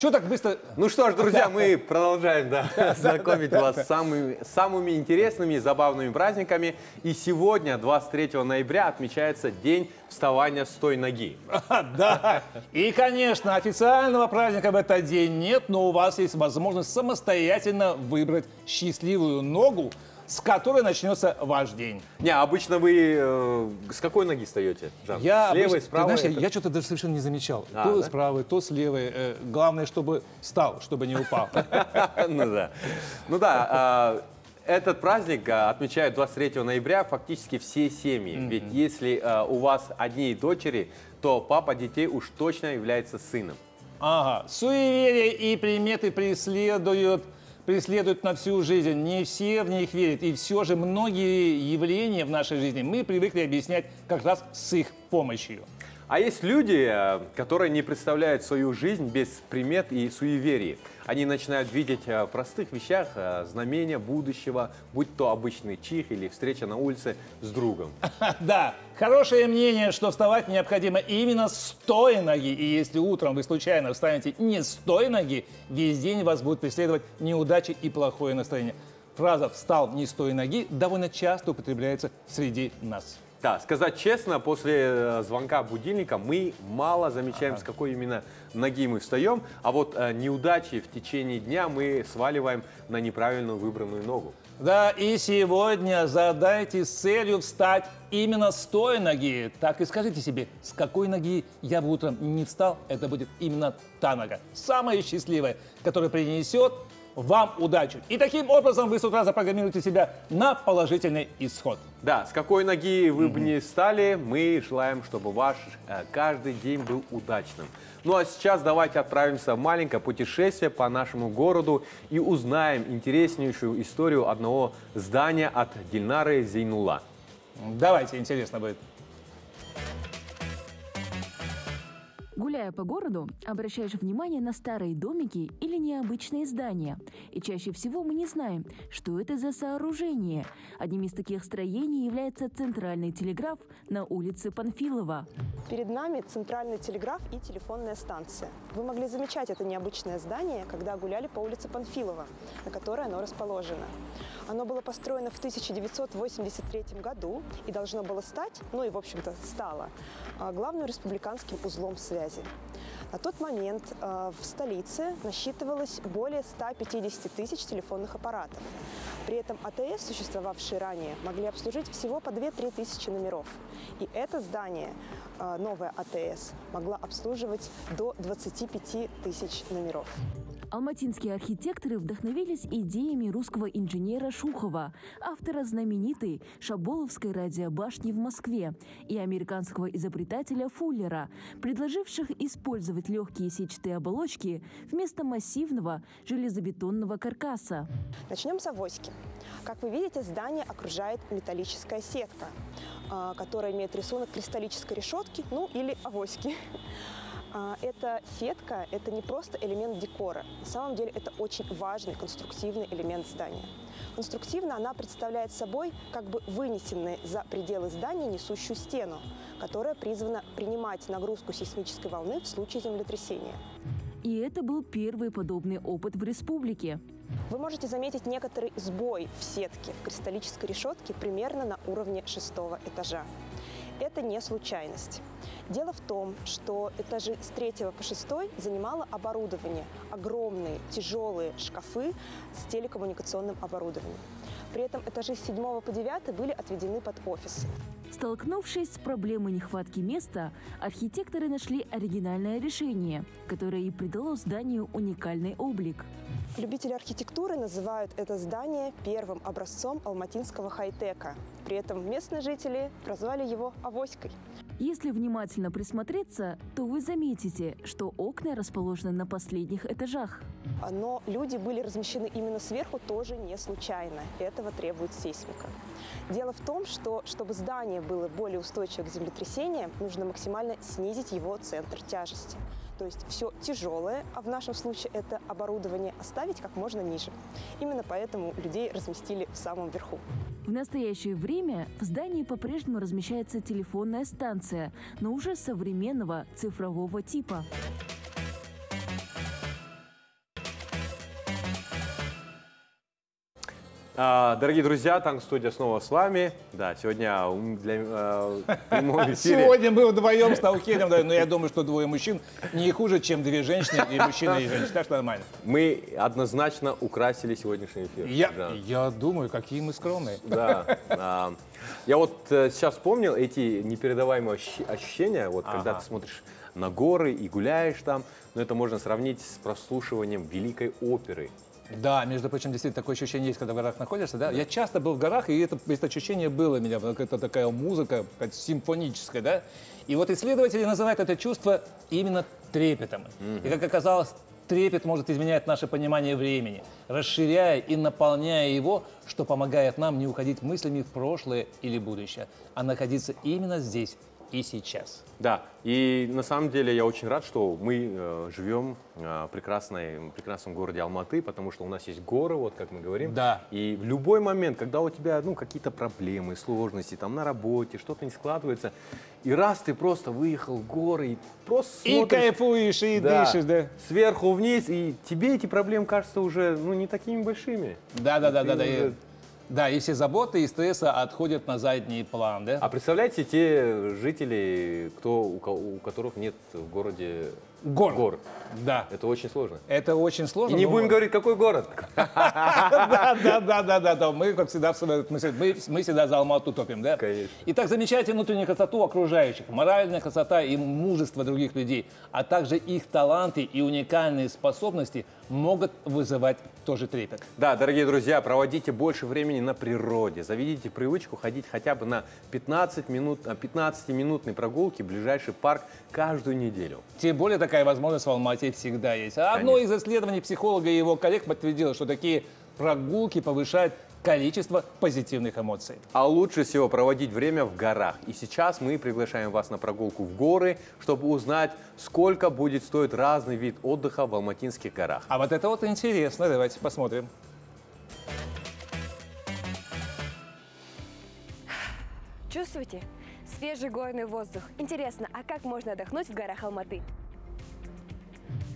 Что так быстро? Ну что ж, друзья, мы продолжаем да, знакомить вас с самыми, самыми интересными и забавными праздниками. И сегодня, 23 ноября, отмечается День вставания с той ноги. Да, и, конечно, официального праздника в этот день нет, но у вас есть возможность самостоятельно выбрать счастливую ногу, с которой начнется ваш день. Не, обычно вы э, с какой ноги встаете, Жан? Я с левой, обычно- с ты правой? знаешь, я, Это- я что-то даже совершенно не замечал. А, то да? с правой, то с левой. Э, главное, чтобы встал, чтобы не упал. Ну да. Ну да, а, этот праздник а, отмечают 23 ноября фактически все семьи. Ведь если а, у вас одни дочери, то папа детей уж точно является сыном. Ага, суеверия и приметы преследуют, преследуют на всю жизнь. Не все в них верят. И все же многие явления в нашей жизни мы привыкли объяснять как раз с их помощью. А есть люди, э, которые не представляют свою жизнь без примет и суеверий. Они начинают видеть э, в простых вещах э, знамения будущего, будь то обычный чих или встреча на улице с другом. Да, хорошее мнение, что вставать необходимо именно с той ноги. И если утром вы случайно встанете не с той ноги, весь день вас будут преследовать неудачи и плохое настроение. Фраза «встал не с той ноги» довольно часто употребляется среди нас. Да, сказать честно, после э, звонка будильника мы мало замечаем, с какой именно ноги мы встаем, а вот э, неудачи в течение дня мы сваливаем на неправильную выбранную ногу. Да, и сегодня задайте с целью встать именно с той ноги. Так и скажите себе, с какой ноги я бы утром не встал, это будет именно та нога. Самая счастливая, которая принесет вам удачу. И таким образом вы с утра запрограммируете себя на положительный исход. Да, с какой ноги вы бы не стали, мы желаем, чтобы ваш э, каждый день был удачным. Ну а сейчас давайте отправимся в маленькое путешествие по нашему городу и узнаем интереснейшую историю одного здания от Дильнары Зейнула. Давайте, интересно будет. Гуляя по городу, обращаешь внимание на старые домики или необычные здания. И чаще всего мы не знаем, что это за сооружение. Одним из таких строений является центральный телеграф на улице Панфилова. Перед нами центральный телеграф и телефонная станция. Вы могли замечать это необычное здание, когда гуляли по улице Панфилова, на которой оно расположено. Оно было построено в 1983 году и должно было стать, ну и в общем-то стало, а, главным республиканским узлом связи. На тот момент а, в столице насчитывалось более 150 тысяч телефонных аппаратов. При этом АТС, существовавшие ранее, могли обслужить всего по 2-3 тысячи номеров. И это здание, а, новое АТС, могла обслуживать до 25 тысяч номеров. Алматинские архитекторы вдохновились идеями русского инженера Шухова, автора знаменитой Шаболовской радиобашни в Москве, и американского изобретателя Фуллера, предложивших использовать легкие сетчатые оболочки вместо массивного железобетонного каркаса. Начнем с авоськи. Как вы видите, здание окружает металлическая сетка, а, которая имеет рисунок кристаллической решетки, ну или авоськи. А, Эта сетка – это не просто элемент декора. На самом деле это очень важный конструктивный элемент здания. Конструктивно она представляет собой как бы вынесенную за пределы здания несущую стену, которая призвана принимать нагрузку сейсмической волны в случае землетрясения. И это был первый подобный опыт в республике. Вы можете заметить некоторый сбой в сетке в кристаллической решетке примерно на уровне шестого этажа. Это не случайность. Дело в том, что этажи с третьего по шестой занимало оборудование, огромные тяжелые шкафы с телекоммуникационным оборудованием. При этом этажи с седьмого по девятый были отведены под офисы. Столкнувшись с проблемой нехватки места, архитекторы нашли оригинальное решение, которое и придало зданию уникальный облик. Любители архитектуры называют это здание первым образцом алматинского хай-тека. При этом местные жители прозвали его «авоськой». Если внимательно присмотреться, то вы заметите, что окна расположены на последних этажах. Но люди были размещены именно сверху тоже не случайно. Этого требует сейсмика. Дело в том, что чтобы здание было более устойчиво к землетрясениям, нужно максимально снизить его центр тяжести. То есть все тяжелое, а в нашем случае это оборудование, оставить как можно ниже. Именно поэтому людей разместили в самом верху. В настоящее время в здании по-прежнему размещается телефонная станция, но уже современного цифрового типа. Дорогие друзья, Танк Студия снова с вами. Да, сегодня м, для э, в прямом эфире. Сегодня мы вдвоем с Таухелем, да, но я думаю, что двое мужчин не хуже, чем две женщины и мужчина и женщина. Так что нормально. Мы однозначно украсили сегодняшний эфир. Я, Да. я думаю, какие мы скромные. Да. а, Я вот э, сейчас вспомнил эти непередаваемые ощ- ощущения, вот когда ты смотришь на горы и гуляешь там, но это можно сравнить с прослушиванием великой оперы. Да, между прочим, действительно такое ощущение есть, когда в горах находишься. Да? Я часто был в горах, и это, это ощущение было у меня, это такая музыка симфоническая. Да? И вот исследователи называют это чувство именно трепетом. И как оказалось, трепет может изменять наше понимание времени, расширяя и наполняя его, что помогает нам не уходить мыслями в прошлое или будущее, а находиться именно здесь и сейчас. Да, и на самом деле я очень рад, что мы э, живем э, в прекрасной, прекрасном городе Алматы, потому что у нас есть горы, вот как мы говорим. Да. И в любой момент, когда у тебя ну, какие-то проблемы, сложности, там на работе, что-то не складывается, и раз ты просто выехал в горы и просто И смотришь кайфуешь, и да, дышишь, да. сверху вниз, и тебе эти проблемы кажутся уже ну, не такими большими. Да, да, да, да, да. И, да, и все заботы и стресса отходят на задний план, да? А представляете, те жители, кто, у, ко- у которых нет в городе Гор. гор. Да. Это очень сложно. Это очень И сложно. не но- будем говорить, какой город. Да, да, да, да, да, да. Мы, как всегда, мы всегда за Алмату топим, да? Конечно. Итак, замечайте внутреннюю красоту окружающих, моральная красота и мужество других людей, а также их таланты и уникальные способности могут вызывать тоже трепет. Да, дорогие друзья, проводите больше времени на природе. Заведите привычку ходить хотя бы на 15 минут, на 15-минутной прогулки в ближайший парк каждую неделю. Тем более такая возможность в Алмате всегда есть. Одно Конечно. из исследований психолога и его коллег подтвердило, что такие прогулки повышают количество позитивных эмоций. А лучше всего проводить время в горах. И сейчас мы приглашаем вас на прогулку в горы, чтобы узнать, сколько будет стоить разный вид отдыха в Алматинских горах. А вот это вот интересно, давайте посмотрим. Чувствуете? Свежий горный воздух. Интересно, а как можно отдохнуть в горах Алматы?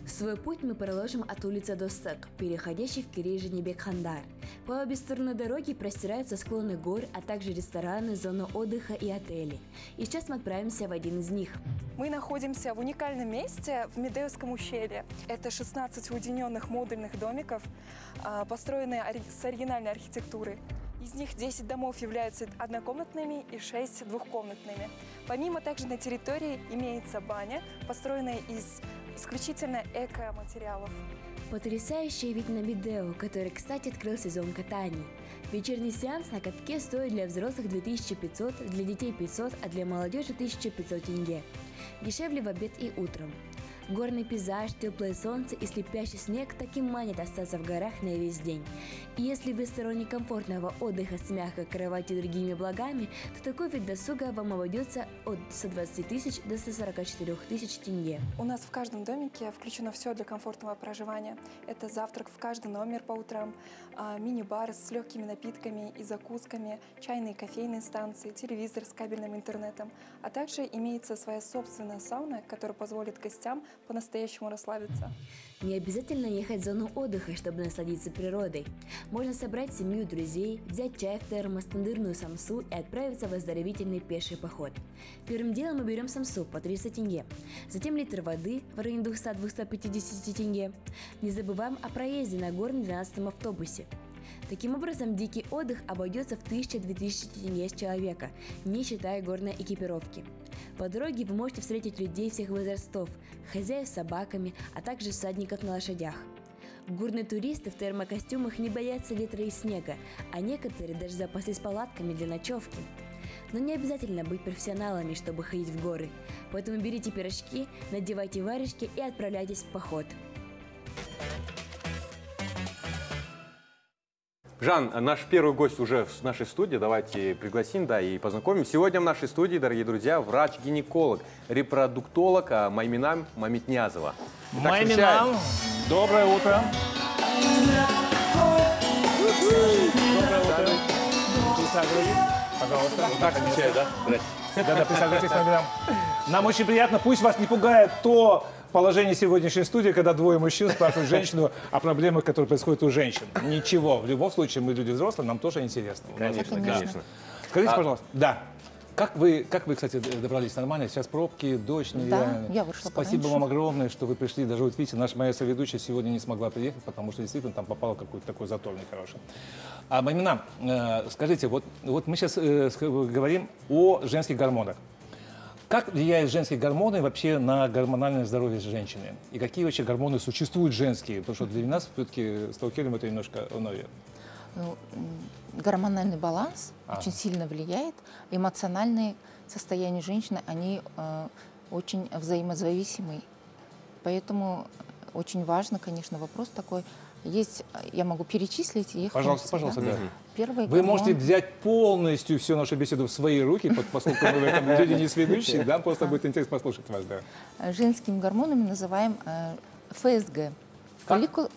Свой путь мы проложим от улицы Достык, переходящей в Кирей Бекхандар. По обе стороны дороги простираются склоны гор, а также рестораны, зоны отдыха и отели. И сейчас мы отправимся в один из них. Мы находимся в уникальном месте в Медеевском ущелье. Это 16 уединенных модульных домиков, а, построенные с оригинальной архитектурой. Из них 10 домов являются однокомнатными и 6 двухкомнатными. Помимо также на территории имеется баня, построенная из исключительно эко-материалов. Потрясающий вид на Медео, который, кстати, открыл сезон катаний. Вечерний сеанс на катке стоит для взрослых 2500, для детей 500, а для молодежи 1500 тенге. Дешевле в обед и утром. Горный пейзаж, теплое солнце и слепящий снег так и манят остаться в горах на весь день. И если вы сторонник комфортного отдыха с мягкой кроватью и другими благами, то такой вид досуга вам обойдется от 120 тысяч до 144 тысяч тенге. У нас в каждом домике включено все для комфортного проживания. Это завтрак в каждый номер по утрам, мини-бар с легкими напитками и закусками, чайные и кофейные станции, телевизор с кабельным интернетом. А также имеется своя собственная сауна, которая позволит гостям по-настоящему расслабиться. Не обязательно ехать в зону отдыха, чтобы насладиться природой. Можно собрать семью друзей, взять чай в термос, тандырную самсу и отправиться в оздоровительный пеший поход. Первым делом мы берем самсу по 300 тенге, затем литр воды в районе 200-250 тенге. Не забываем о проезде на горном 12 автобусе. Таким образом, дикий отдых обойдется в 1000-2000 тенге с человека, не считая горной экипировки. По дороге вы можете встретить людей всех возрастов, хозяев с собаками, а также всадников на лошадях. Горные туристы в термокостюмах не боятся ветра и снега, а некоторые даже запаслись палатками для ночевки. Но не обязательно быть профессионалами, чтобы ходить в горы. Поэтому берите пирожки, надевайте варежки и отправляйтесь в поход. Жан, наш первый гость уже в нашей студии. Давайте пригласим, да, и познакомим. Сегодня в нашей студии, дорогие друзья, врач-гинеколог, репродуктолог а, Майминам Мамитнязова. Итак. Майминам, доброе утро. Доброе утро. Пожалуйста. Так, встречаю, да? Здрасте. Да-да, присаживайтесь, Майминам. Нам очень приятно, пусть вас не пугает то положение сегодняшней студии, когда двое мужчин спрашивают женщину о проблемах, которые происходят у женщин. Ничего. В любом случае, мы люди взрослые, нам тоже интересно. У нас- Конечно, Конечно. конечно. Скажите, А- пожалуйста, да. Как вы, как вы, кстати, добрались нормально? Сейчас пробки, дождь нереальный. я вышла Спасибо пораньше. вам огромное, что вы пришли. Даже вот видите, наша моя соведущая сегодня не смогла приехать, потому что действительно там попала какой-то такой затор нехороший. А Мамина, э, скажите, вот, вот мы сейчас говорим о женских гормонах. Как влияют женские гормоны вообще на гормональное здоровье женщины? И какие вообще гормоны существуют женские? Потому что для нас все-таки с Таукелем это немножко новее. Ну, гормональный баланс Ага. очень сильно влияет. Эмоциональные состояния женщины, они э, очень взаимозависимы. Поэтому очень важно, конечно, вопрос такой. Есть, э, я могу перечислить их. Пожалуйста, пожалуйста, да? да. Первый Вы гормон- можете взять полностью всю нашу беседу в свои руки, по- поскольку мы в этом люди не сведущие, да, просто будет интересно послушать вас, да. э, женскими гормонами называем э, ФСГ. Фолликул,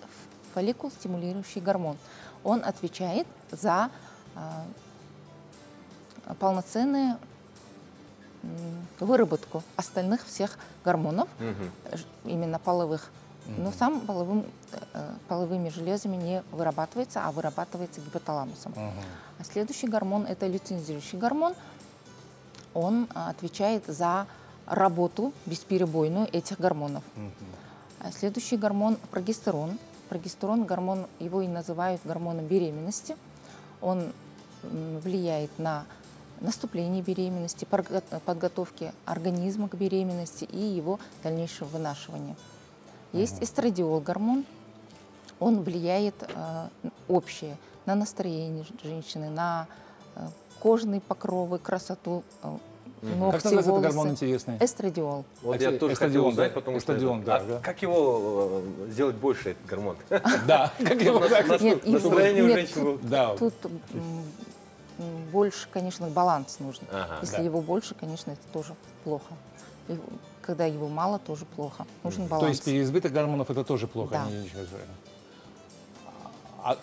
фолликул стимулирующий гормон. Он отвечает за полноценную выработку остальных всех гормонов, именно половых. Но сам половым, э, половыми железами не вырабатывается, а вырабатывается гипоталамусом. А следующий гормон – это лицензирующий гормон. Он а, отвечает за работу бесперебойную этих гормонов. А следующий гормон – прогестерон. Прогестерон – гормон, его и называют гормоном беременности. Он влияет на наступление беременности, подго- подготовки организма к беременности и его дальнейшего вынашивания. Есть эстрадиол гормон. Он влияет э, общее на настроение женщины, на э, кожные покровы, красоту э, Как ногти, называется этот волосы. гормон интересный? Эстрадиол. Вот я Эстадион, тоже хотел да? узнать, потому что... Эстадион, это- да, а да. как его э, сделать больше, этот гормон? Да, как его Настроение у нет, женщин. Да, Тут больше, конечно, баланс нужен. Если его больше, конечно, это тоже плохо. Когда его мало, тоже плохо. Нужен баланс. то есть переизбыток гормонов это тоже плохо. Да. не-. А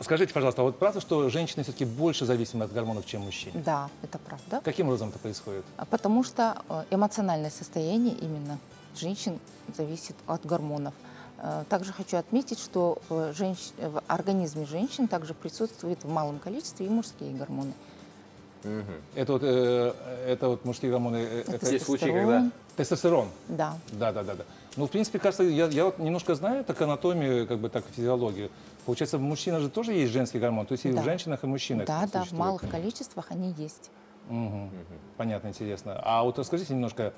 скажите, пожалуйста, а вот правда, что женщины все-таки больше зависимы от гормонов, чем мужчины? Да, это правда. Каким образом это происходит? А Потому что э, эмоциональное состояние именно женщин зависит от гормонов. Э, Также хочу отметить, что в, женщ- в организме женщин также присутствует в малом количестве и мужские гормоны. Мгм. Это вот, э, это вот мужские гормоны, э, это Есть случаи, Тестостерон. тестостерон. Да. Да, да, да, да. Ну, в принципе, кажется, я, я вот немножко знаю так анатомию, как бы так физиологию. Получается, в мужчинах же тоже есть женский гормон, то есть и Да. в женщинах, и в мужчинах. Да, да, в малых количествах они есть. Мгм. Понятно, интересно. А вот расскажите немножко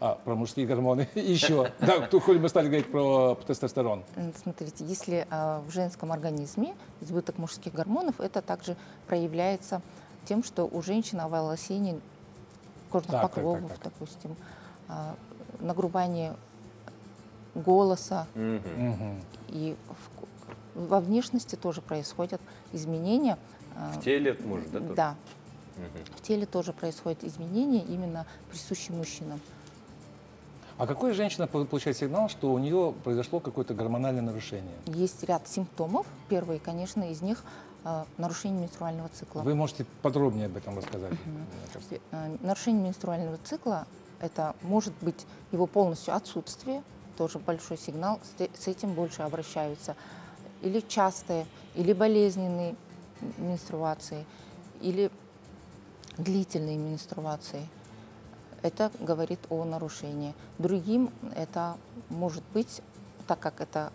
а, про мужские гормоны еще. Да, хоть мы стали говорить про тестостерон. Смотрите, если а, в женском организме избыток мужских гормонов, это также проявляется тем, что у женщин оволосение кожных Так, так, покровов, так, так. допустим, а, нагрубание голоса. Мгм. и в во внешности тоже происходят изменения. а, В теле, может, да? тоже? Да, Мгм. в теле тоже происходят изменения, именно присущие мужчинам. А какой женщина по- получает сигнал, что у нее произошло какое-то гормональное нарушение? Есть ряд симптомов. Первый, конечно, из них нарушение менструального цикла. Вы можете подробнее об этом рассказать? Э, Нарушение менструального цикла – это может быть его полностью отсутствие, тоже большой сигнал, с этим больше обращаются. Или частые, или болезненные менструации, или длительные менструации. Это говорит о нарушении. Другим это может быть, так как это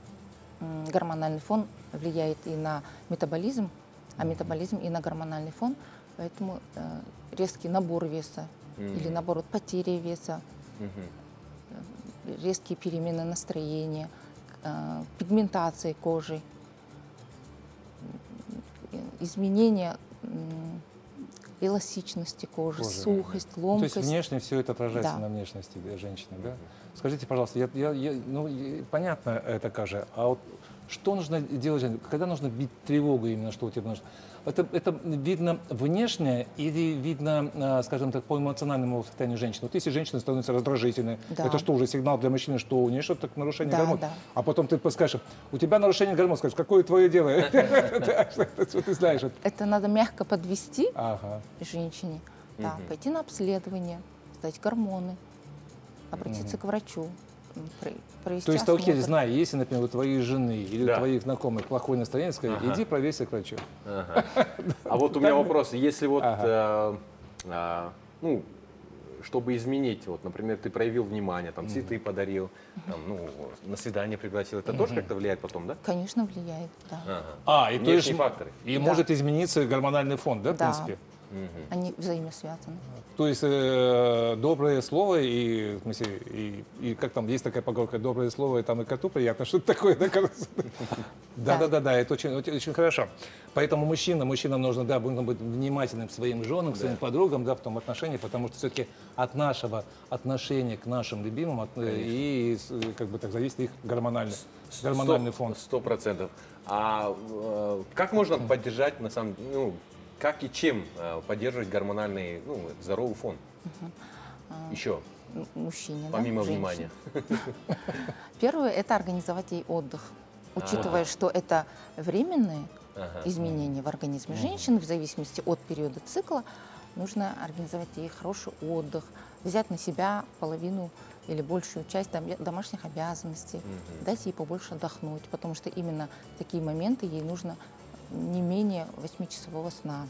гормональный фон влияет и на метаболизм, а метаболизм и на гормональный фон, поэтому э, резкий набор веса или Мгм. наоборот потеря веса, Мгм. резкие перемены настроения, э, пигментации кожи, м, изменения эластичности кожи, Кожи. сухость, То ломкость. есть внешне все это отражается Да. на внешности да, женщины, да? Скажите, пожалуйста, я, я- я- ну, понятно это, Кажа, а вот что нужно делать, когда нужно бить тревогу именно, что у тебя нужно? Это, это видно внешне или видно, а, скажем так, по эмоциональному состоянию женщины? Вот если женщина становится раздражительной, Да. это что, уже сигнал для мужчины, что у нее что-то нарушение Да, гормонов? да. А потом ты скажешь, у тебя нарушение гормонов, скажешь, какое твое дело? Что ты знаешь? Это надо мягко подвести женщине, пойти на обследование, сдать гормоны, обратиться к врачу. Провести То есть осмотр. знаю, если, например, у твоей жены или Да. у твоих знакомых плохое настроение, сказать, иди проверься к врачу. Ага. А вот у меня вопрос. Если вот, э, а, ну, чтобы изменить, вот, например, ты проявил внимание, там, цветы подарил, там, ну, на свидание пригласил, это тоже как-то влияет потом, да? Конечно, влияет, да. Ага. А, и то есть, факторы. и Да. может измениться гормональный фон, да, в Да. принципе? Они взаимосвязаны. То есть э, доброе слово и, в смысле, и, и как там есть такая поговорка, доброе слово и там и коту приятно, что-то такое, да, кажется? Да, да, да, да, это очень, очень, хорошо. Поэтому мужчина, мужчинам нужно, да, нужно быть внимательным к своим женам, к своим подругам, да, в том отношении, потому что все-таки от нашего отношения к нашим любимым от- и с- как бы так зависит их гормональный, гормональный фон. Сто процентов. А э, как можно поддержать, на самом ну, как и чем э, поддерживать гормональный, ну, здоровый фон? Еще, М- Мужчине, да, помимо женщине. внимания. Первое – это организовать ей отдых. Учитывая, что это временные изменения в организме женщины, в зависимости от периода цикла, нужно организовать ей хороший отдых, взять на себя половину или большую часть дом- домашних обязанностей, дать ей побольше отдохнуть, потому что именно в такие моменты ей нужно не менее 8-часового сна.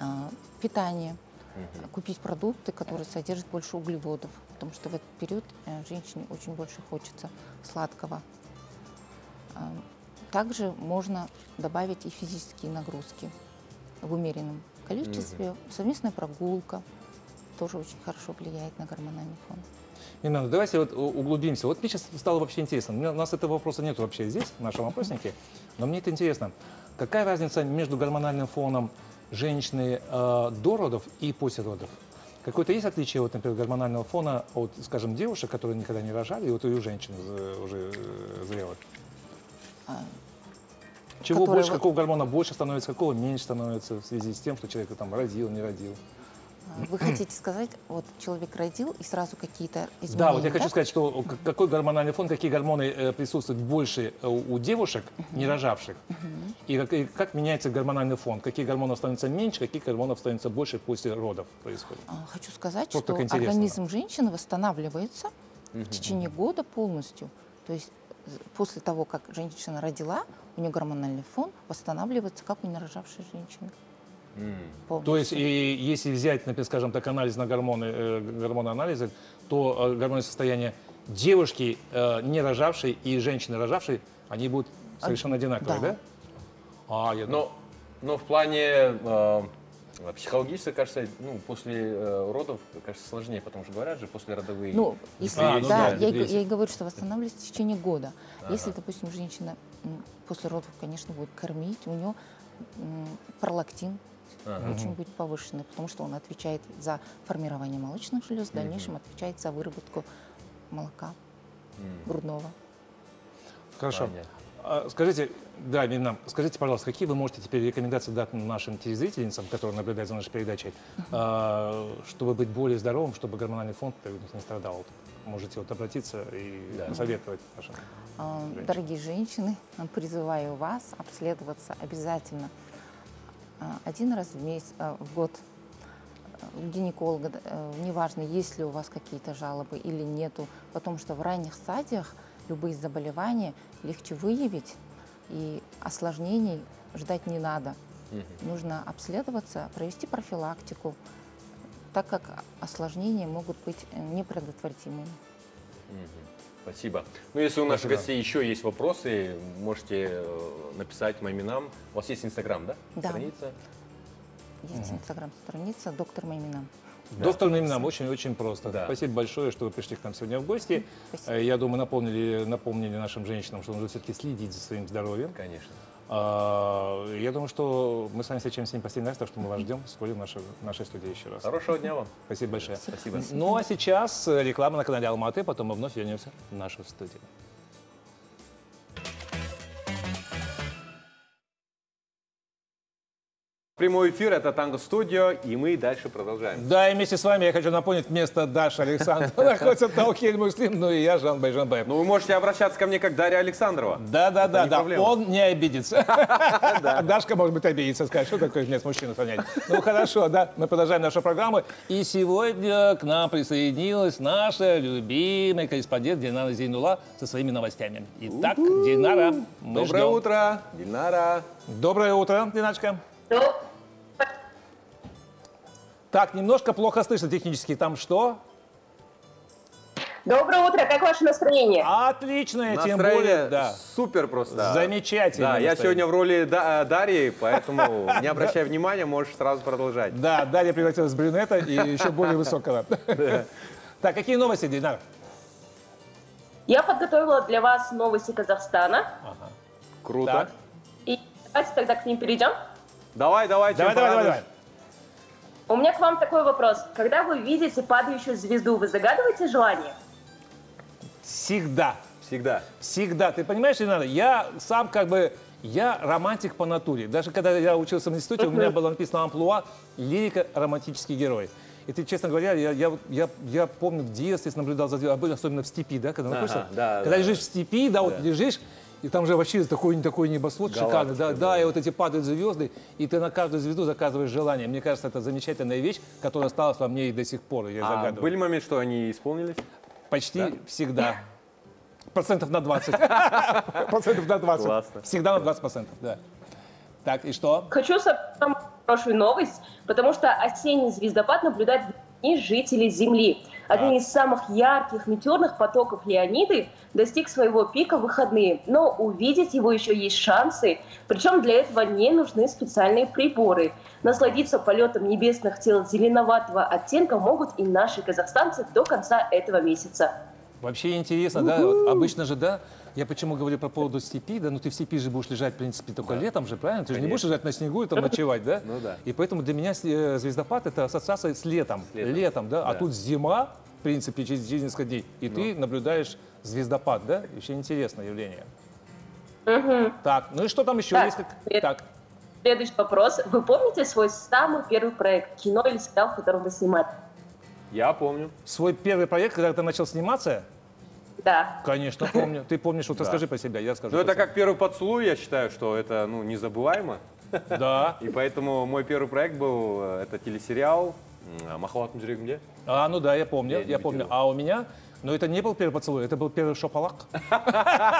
А, питание, купить продукты, которые содержат больше углеводов, потому что в этот период э, женщине очень больше хочется сладкого. А, Также можно добавить и физические нагрузки в умеренном количестве. Совместная прогулка тоже очень хорошо влияет на гормональный фон. Именно, давайте вот углубимся. Вот мне сейчас стало вообще интересно. У, нас этого вопроса нет вообще здесь, в нашем опроснике. Но мне это интересно. Какая разница между гормональным фоном женщины э, до родов и после родов? Какое-то есть отличие, вот, например, гормонального фона от, скажем, девушек, которые никогда не рожали, и вот и у женщин уже э, зрелых? А, Чего больше, вот- какого гормона больше становится, какого меньше становится в связи с тем, что человек там родил, не родил? А, Вы хотите сказать, вот человек родил и сразу какие-то изменения? Да, вот я хочу сказать, что какой гормональный фон, какие гормоны э, присутствуют больше э, у девушек, не рожавших, и как, и как меняется гормональный фон, какие гормонов становятся меньше, каких гормонов становится больше после родов происходит. А, Хочу сказать, Вот что организм женщины восстанавливается в течение года полностью. То есть з- после того, как женщина родила, у нее гормональный фон восстанавливается, как у нерожавшей женщины. Полностью. То есть, и если взять, например, скажем так, анализ на гормоны, э, гормоны анализа, то э, гормональное состояние девушки, э, не рожавшей, и женщины рожавшей, они будут совершенно одинаковые, да? да. А, я Но, но в плане э, психологически, кажется, ну, после э, родов, кажется, сложнее, потому что говорят же, после родовые. Ну, если, А, ну да, да, я, депрессия. я и говорю, что восстанавливается в течение года. Если, допустим, женщина после родов, конечно, будет кормить, у нее м, пролактин Ага. очень будет повышенный, потому что он отвечает за формирование молочных желез, в дальнейшем отвечает за выработку молока грудного. Хорошо. Понятно. А, Скажите, да, Мирна, скажите, пожалуйста, какие вы можете теперь рекомендации дать нашим телезрительницам, которые наблюдают за нашей передачей, а, чтобы быть более здоровым, чтобы гормональный фонд не страдал? Вот Можете вот обратиться и Да. посоветовать нашим. Женщины. Дорогие женщины, призываю вас обследоваться обязательно один раз в месяц, а, в год у гинеколога, э, неважно, есть ли у вас какие-то жалобы или нету, потому что в ранних стадиях любые заболевания легче выявить, и осложнений ждать не надо. Нужно обследоваться, провести профилактику, так как осложнения могут быть э, непредотвратимыми. Спасибо. Ну, если у наших Спасибо. гостей еще есть вопросы, можете э, написать Майминам. У вас есть Инстаграм, да? Да. Страница? Есть инстаграм-страница доктор Маймина. Доктор Мимнам, очень-очень просто. Да. Спасибо большое, что вы пришли к нам сегодня в гости. Спасибо. Э, Я думаю, напомнили, напомнили нашим женщинам, что нужно все-таки следить за своим здоровьем. Конечно. А, Я думаю, что мы с вами встречаемся не последний раз, так что мы вас ждем вскоре в нашей, нашей студии еще раз. Хорошего дня вам. Спасибо большое. Спасибо. Ну а сейчас реклама на канале Алматы, потом мы вновь вернемся в нашу студию. Прямой эфир, это Танго Студио, и мы дальше продолжаем. Да, и вместе с вами я хочу напомнить, вместо Даши Александр находится Таухель Муслим, ну и я, Жан Байжанбаев. Ну, вы можете обращаться ко мне как Дарья Александрова. Да, да, да, не да. проблема. Он не обидится. Дашка, может быть, обидится, скажет, что такое нет мужчина сохранять. Ну хорошо, да, мы продолжаем нашу программу. И сегодня к нам присоединилась наша любимая корреспондент Динара Зейнула со своими новостями. Итак, Динара, мы Доброе ждем. утро, Дильнара. Доброе утро, Диночка. Так, немножко плохо слышно технически. Там что? Доброе утро, как ваше настроение? Отличное, тем более, да. супер просто. Замечательно. Да, я настроение. сегодня в роли Да- э, Дарьи, поэтому не обращай внимания, можешь сразу продолжать. Да, Дарья превратилась в брюнета и еще более высокого. Так, какие новости, Динар? Я подготовила для вас новости Казахстана. Круто. И давайте тогда к ним перейдем. Давай, давай, Давай, давай, давай. У меня к вам такой вопрос. Когда вы видите падающую звезду, вы загадываете желание? Всегда. Всегда. Всегда. Ты понимаешь, Динар, я сам как бы, я романтик по натуре. Даже когда я учился в институте, у меня было написано амплуа лирико-романтический герой. И ты, честно говоря, я, я, вот- я, я помню в детстве наблюдал за звездами, особенно в степи, да, когда Ага, находишься. да, когда да, лежишь в степи, да, вот Да. лежишь, и там же вообще такой, такой небосвод шикарный, да, Галактика, да, и вот эти падают звезды, и ты на каждую звезду заказываешь желание. Мне кажется, это замечательная вещь, которая осталась во мне и до сих пор. Я А загадываю. были моменты, что они исполнились? Почти всегда. Процентов на 20. Процентов на 20. Классно. Всегда на 20 процентов, да. Так, и что? Хочу сообщить вам хорошую новость, потому что осенний звездопад наблюдают и жители Земли. Один из самых ярких метеорных потоков Леониды достиг своего пика в выходные, но увидеть его еще есть шансы, причем для этого не нужны специальные приборы. Насладиться полетом небесных тел зеленоватого оттенка могут и наши казахстанцы до конца этого месяца. Вообще интересно, да? Вот обычно же, да, я почему говорю по поводу степи, да, ну ты в степи же будешь лежать, в принципе, только летом же, правильно? Ты же не будешь лежать на снегу и там ночевать, да? Ну да. И поэтому для меня э, звездопад это ассоциация с летом. летом. да? А Да. тут зима, в принципе, через, через несколько дней, и ты Ну. наблюдаешь звездопад, да? Вообще интересное явление. Мгм. Так, ну и что там еще Так, есть? как-. Так, Следующий вопрос. Вы помните свой самый первый проект, кино или сериал, в котором вы снимали? Я помню. свой первый проект, когда ты начал сниматься, Да. конечно, помню. Ты помнишь, вот Да. расскажи про себя, я скажу. Ну, это как первый поцелуй, я считаю, что это, ну, незабываемо. Да. И поэтому мой первый проект был, э, это телесериал «Махалат Муджиригмде». А, ну да, я помню, Я помню. А у меня, но это не был первый поцелуй, это был первый шопалак.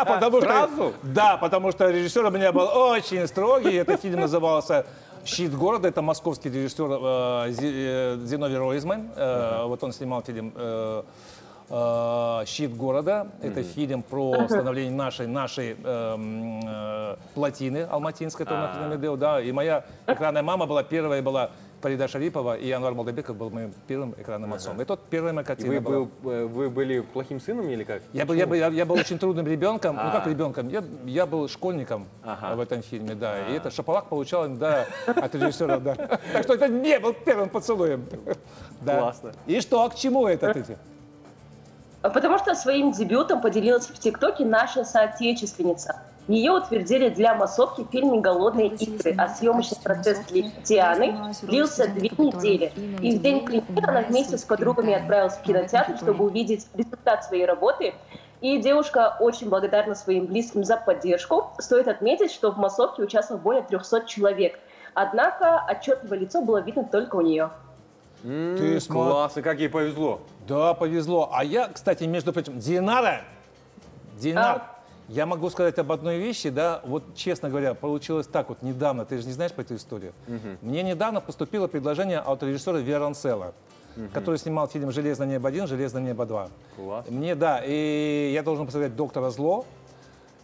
Потому что- Сразу? Да, потому что режиссер у меня был очень строгий. Этот фильм назывался «Щит города». Это московский режиссер э, э, Зиновий Ройзман. Э, Вот он снимал фильм э, э, «Щит города». Это фильм про становление нашей, нашей эм, э, плотины алматинской, на Медео, да. И моя экранная мама была первая, была Фарида Шарипова, и Анвар Молдобеков был моим первым экранным отцом. И тот первая моя И картина вы, была. был, э, вы были плохим сыном или как? Я был, я, был, я, я был очень трудным ребенком. Ну А. как ребенком? Я, я был школьником Ага. в этом фильме, да. И это Шапалак получал да, от режиссера, да. Так что это не был первым поцелуем. Классно. И что, к чему это ты? Потому что своим дебютом поделилась в ТикТоке наша соотечественница. Ее утвердили для массовки в фильме «Голодные игры», а съемочный процесс Дианы длился две недели. И в день премьеры она вместе с подругами отправилась в кинотеатр, чтобы увидеть результат своей работы. И девушка очень благодарна своим близким за поддержку. Стоит отметить, что в массовке участвовало более 300 человек. Однако отчетливое лицо было видно только у нее. Ты смо- Класс, и как ей повезло. Да, повезло. А я, кстати, между прочим, Динара, Динар, А? я могу сказать об одной вещи, да, вот честно говоря, получилось так вот недавно, ты же не знаешь про эту историю. Мне недавно поступило предложение от режиссера Веронцелла, который снимал фильм «Железное небо-1», «Железное небо-2». Класс. Мне, да, и я должен посмотреть «Доктора Зло»,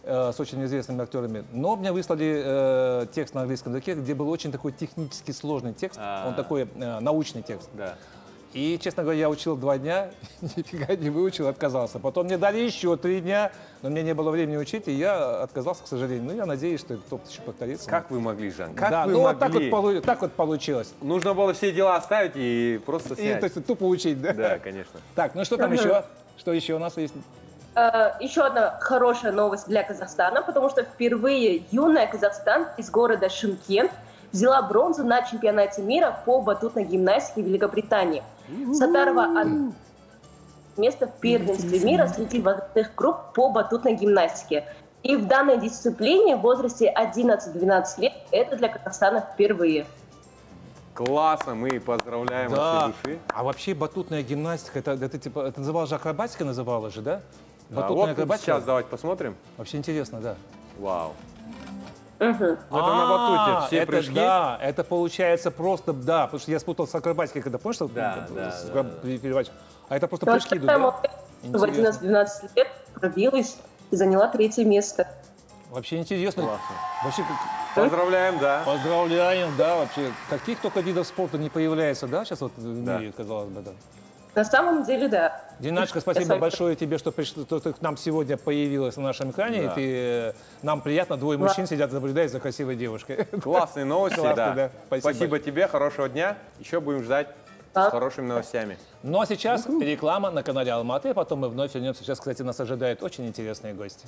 э, с очень известными актерами. Но мне выслали э, текст на английском языке, где был очень такой технически сложный текст. А. Он такой э, научный текст. Да. И, честно говоря, я учил два дня, нифига не выучил, отказался. Потом мне дали еще три дня, но мне не было времени учить, и я отказался, к сожалению. Ну, я надеюсь, что этот опыт еще повторится. Как вы могли, Жан? Как да, вы ну, вот так вот, могли? полу- так вот получилось. Нужно было все дела оставить и просто И, снять. то есть, тупо учить, да? Да, конечно. Так, ну что там еще? Что еще у нас есть? Э, Еще одна хорошая новость для Казахстана, потому что впервые юная Казахстан из города Шымкент взяла бронзу на чемпионате мира по батутной гимнастике в Великобритании. Сатарова одно место в первенстве мира среди возрастных групп по батутной гимнастике. И в данной дисциплине в возрасте 11-12 лет это для Казахстана впервые. Классно, мы поздравляем Да. от души. А вообще батутная гимнастика, это, это типа, это называлось же акробатика называлась же, да? Батутная вот акробатика? сейчас давайте посмотрим. Вообще интересно, да. Вау. Мгм. Это на А, батуте все это прыжки. Да, это получается просто, да, потому что я спутал с акробатикой, когда, помнишь, что Да? А это просто Ну, прыжки идут, да? в Интересно. 11-12 лет пробилась и заняла третье место. Вообще интересно. Классно. Вообще, как- Поздравляем, да. поздравляем, да, вообще. Каких только видов спорта не появляется, да, сейчас вот в Да. мире, казалось бы, да. На самом деле, да. Диначка, спасибо Красавица. большое тебе, что, приш- что ты к нам сегодня появилась на нашем экране. Да. И ты, э, нам приятно, двое мужчин сидят, наблюдают за красивой девушкой. Классные новости, Классно, да. да. Спасибо Спасибо тебе, хорошего дня. Еще будем ждать с хорошими новостями. Ну а сейчас реклама на канале Алматы, а потом мы вновь вернемся. Сейчас, кстати, нас ожидают очень интересные гости.